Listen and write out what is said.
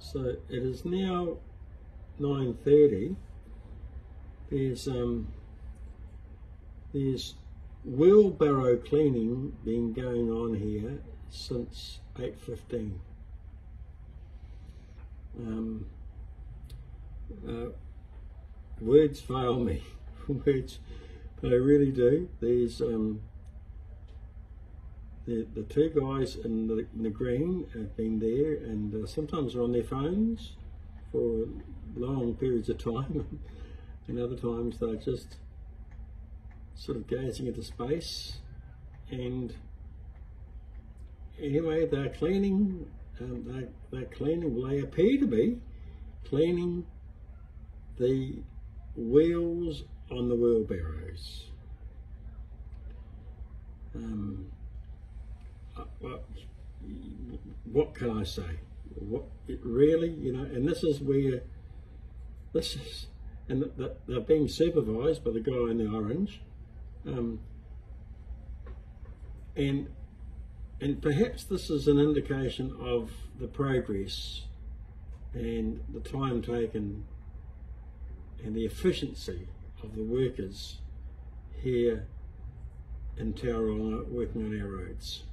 So it is now 9.30. There's, um, there's wheelbarrow cleaning been going on here since 8.15. Um, uh, words fail me, words, they really do. These um, the, the two guys in the, in the green have been there and uh, sometimes are on their phones for long periods of time. And other times they're just sort of gazing into space. And anyway they're cleaning um, they're, they're cleaning. Well, they appear to be cleaning the wheels on the wheelbarrows. Um, what, what can I say? What really, you know, and this is where this is, and the, they're being supervised by the guy in the orange, um, and and perhaps this is an indication of the progress and the time taken and the efficiency of the workers here in Tauranga working on our roads.